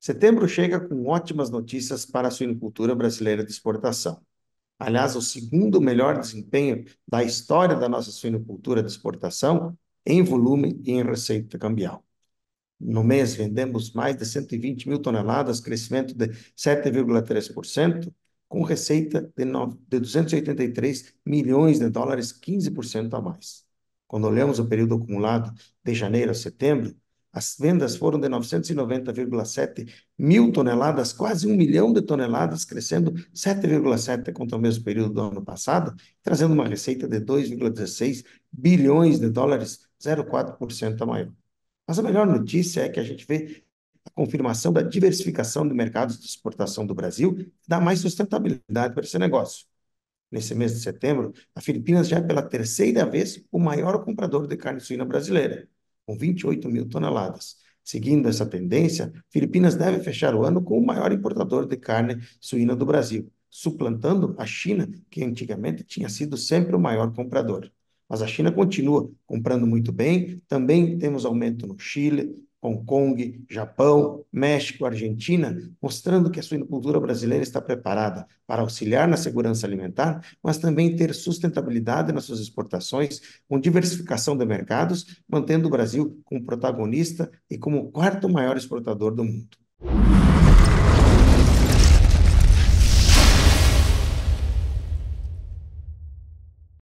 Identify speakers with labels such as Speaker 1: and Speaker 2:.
Speaker 1: Setembro chega com ótimas notícias para a suinocultura brasileira de exportação. Aliás, o segundo melhor desempenho da história da nossa suinocultura de exportação em volume e em receita cambial. No mês, vendemos mais de 120 mil toneladas, crescimento de 7,3%, com receita de, de 283 milhões de dólares, 15% a mais. Quando olhamos o período acumulado de janeiro a setembro, as vendas foram de 990,7 mil toneladas, quase um milhão de toneladas, crescendo 7,7% contra o mesmo período do ano passado, trazendo uma receita de 2,16 bilhões de dólares, 0,4% a maior. Mas a melhor notícia é que a gente vê a confirmação da diversificação de mercados de exportação do Brasil, dá mais sustentabilidade para esse negócio. Nesse mês de setembro, a Filipinas já é pela terceira vez o maior comprador de carne suína brasileira com 28 mil toneladas. Seguindo essa tendência, Filipinas deve fechar o ano com o maior importador de carne suína do Brasil, suplantando a China, que antigamente tinha sido sempre o maior comprador. Mas a China continua comprando muito bem, também temos aumento no Chile, Hong Kong, Japão, México, Argentina, mostrando que a suinocultura brasileira está preparada para auxiliar na segurança alimentar, mas também ter sustentabilidade nas suas exportações, com diversificação de mercados, mantendo o Brasil como protagonista e como o quarto maior exportador do mundo.